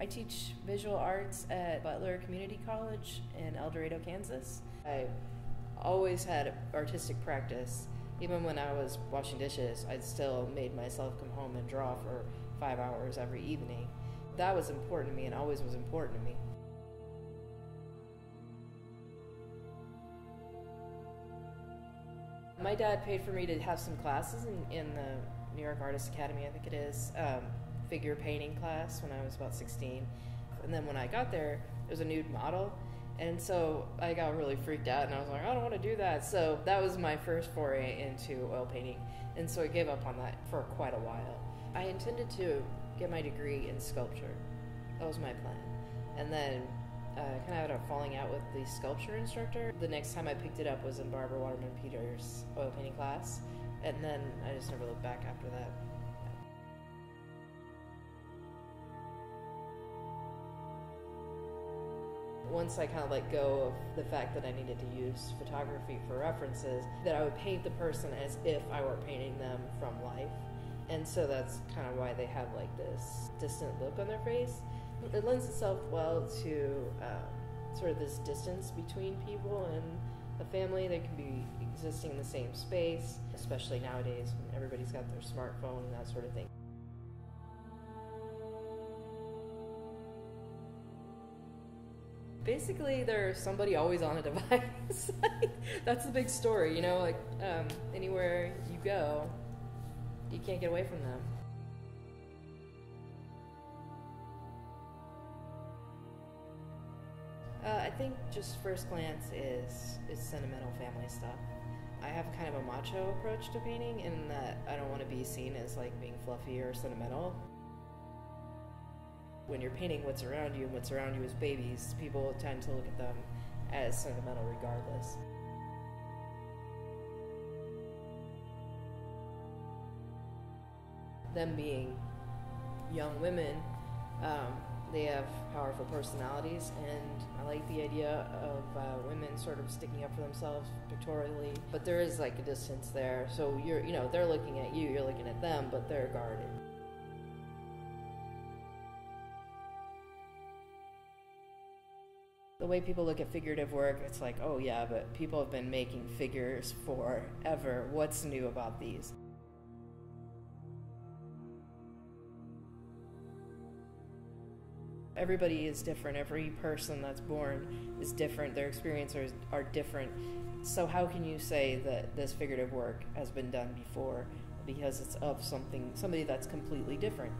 I teach visual arts at Butler Community College in El Dorado, Kansas. I always had artistic practice. Even when I was washing dishes, I still made myself come home and draw for five hours every evening. That was important to me and always was important to me. My dad paid for me to have some classes in, in the New York Artist Academy, I think it is, um, figure painting class when I was about 16. And then when I got there, it was a nude model. And so I got really freaked out and I was like, I don't want to do that. So that was my first foray into oil painting. And so I gave up on that for quite a while. I intended to get my degree in sculpture. That was my plan. And then uh, kind of had a falling out with the sculpture instructor. The next time I picked it up was in Barbara Waterman Peters' oil painting class, and then I just never looked back after that. Once I kind of let go of the fact that I needed to use photography for references, that I would paint the person as if I were painting them from life. And so that's kind of why they have like this distant look on their face it lends itself well to um, sort of this distance between people and a family. They can be existing in the same space, especially nowadays when everybody's got their smartphone and that sort of thing. Basically, there's somebody always on a device. That's the big story, you know. Like um, anywhere you go, you can't get away from them. Uh, I think just first glance is is sentimental family stuff. I have kind of a macho approach to painting in that I don't want to be seen as like being fluffy or sentimental. When you're painting what's around you and what's around you is babies, people tend to look at them as sentimental regardless. Them being young women, um, they have powerful personalities, and I like the idea of uh, women sort of sticking up for themselves pictorially. But there is like a distance there, so you're, you know, they're looking at you, you're looking at them, but they're guarded. The way people look at figurative work, it's like, oh yeah, but people have been making figures forever. What's new about these? everybody is different. Every person that's born is different. Their experiences are different. So how can you say that this figurative work has been done before because it's of something somebody that's completely different?